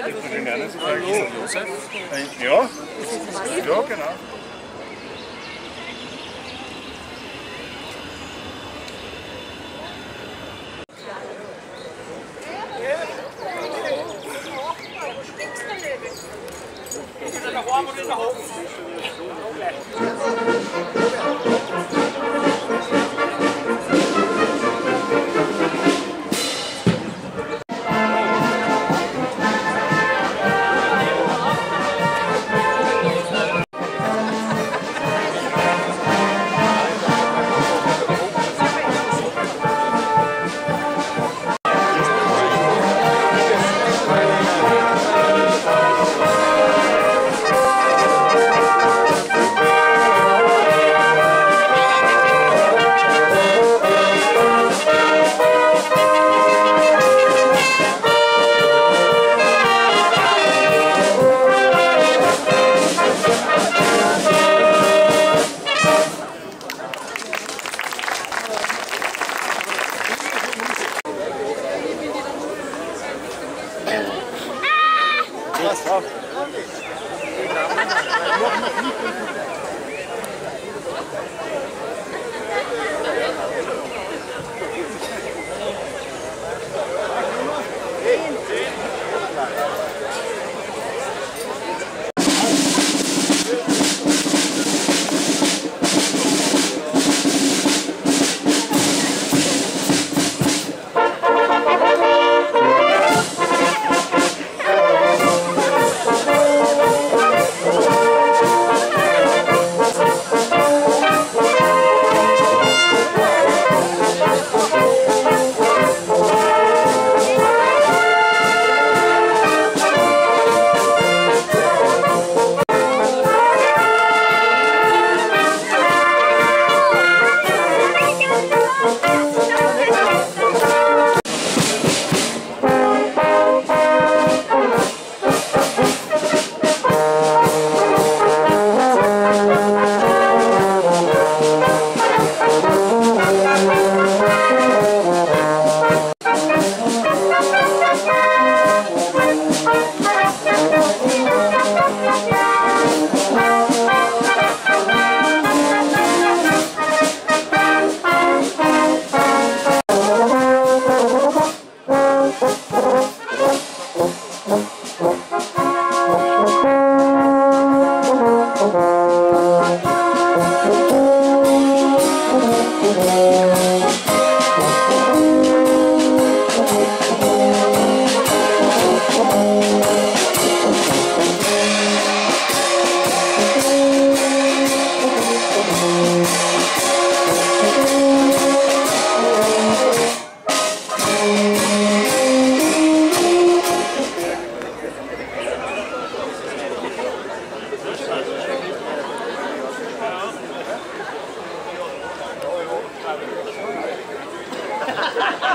Hallo. Josef? Ja, ja genau. Niederes. Jetzt Oh. Oh.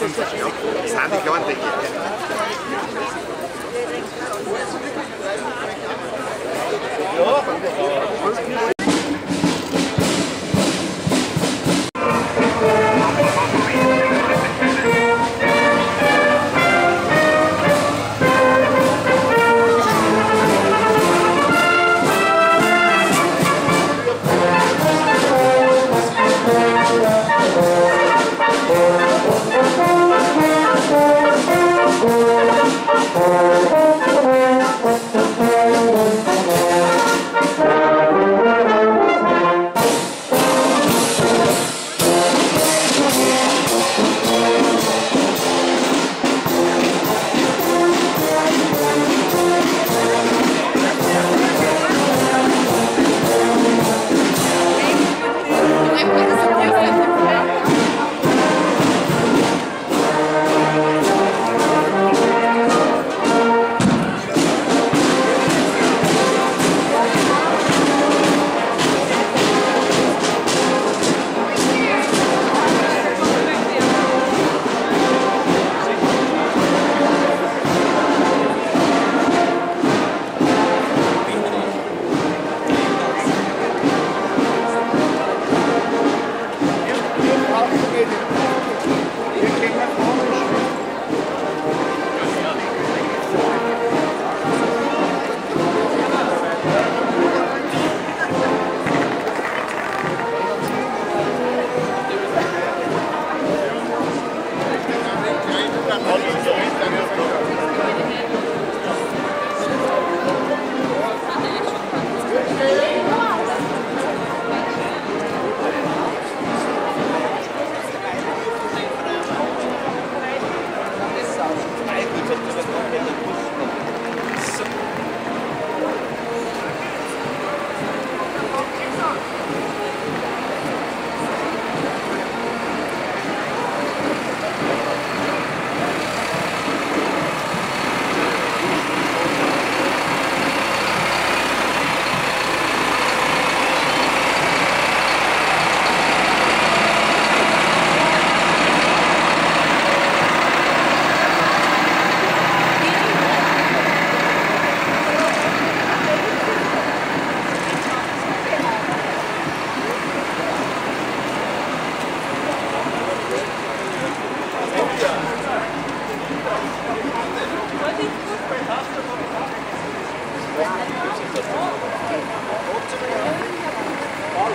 50, ja. Das sind die kleinen Dinge.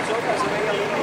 så, så länge jag ligger.